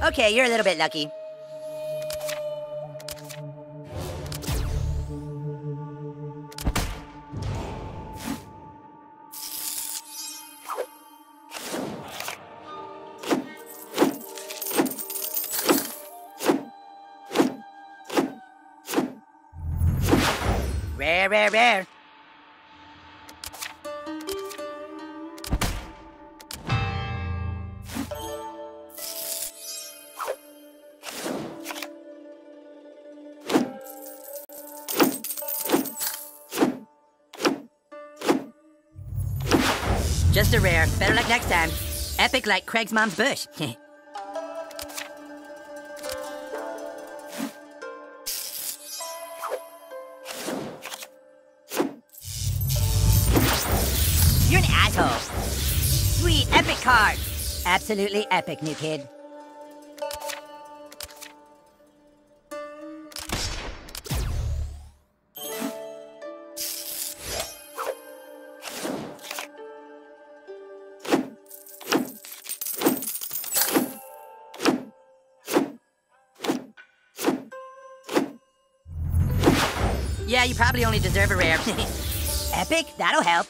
Okay, you're a little bit lucky. Rare, rare, rare. Just a rare. Better luck next time. Epic like Craig's mom's bush. You're an asshole. Sweet, epic card. Absolutely epic, new kid. Yeah, you probably only deserve a rare. Epic? That'll help.